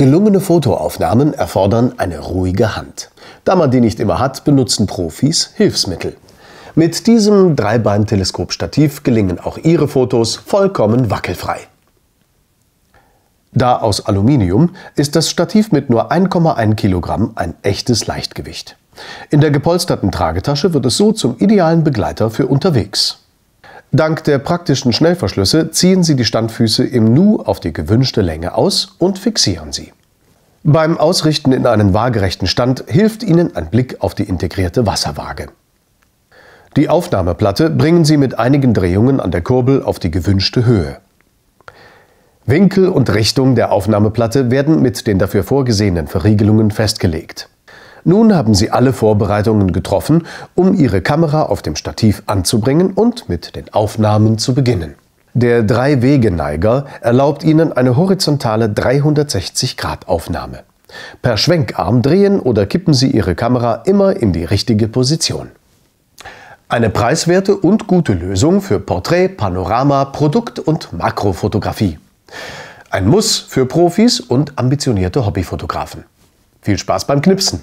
Gelungene Fotoaufnahmen erfordern eine ruhige Hand. Da man die nicht immer hat, benutzen Profis Hilfsmittel. Mit diesem Dreibein-Teleskopstativ gelingen auch Ihre Fotos vollkommen wackelfrei. Da aus Aluminium ist das Stativ mit nur 1,1 Kilogramm ein echtes Leichtgewicht. In der gepolsterten Tragetasche wird es so zum idealen Begleiter für unterwegs. Dank der praktischen Schnellverschlüsse ziehen Sie die Standfüße im Nu auf die gewünschte Länge aus und fixieren sie. Beim Ausrichten in einen waagerechten Stand hilft Ihnen ein Blick auf die integrierte Wasserwaage. Die Aufnahmeplatte bringen Sie mit einigen Drehungen an der Kurbel auf die gewünschte Höhe. Winkel und Richtung der Aufnahmeplatte werden mit den dafür vorgesehenen Verriegelungen festgelegt. Nun haben Sie alle Vorbereitungen getroffen, um Ihre Kamera auf dem Stativ anzubringen und mit den Aufnahmen zu beginnen. Der Drei-Wege-Neiger erlaubt Ihnen eine horizontale 360-Grad-Aufnahme. Per Schwenkarm drehen oder kippen Sie Ihre Kamera immer in die richtige Position. Eine preiswerte und gute Lösung für Porträt, Panorama, Produkt- und Makrofotografie. Ein Muss für Profis und ambitionierte Hobbyfotografen. Viel Spaß beim Knipsen!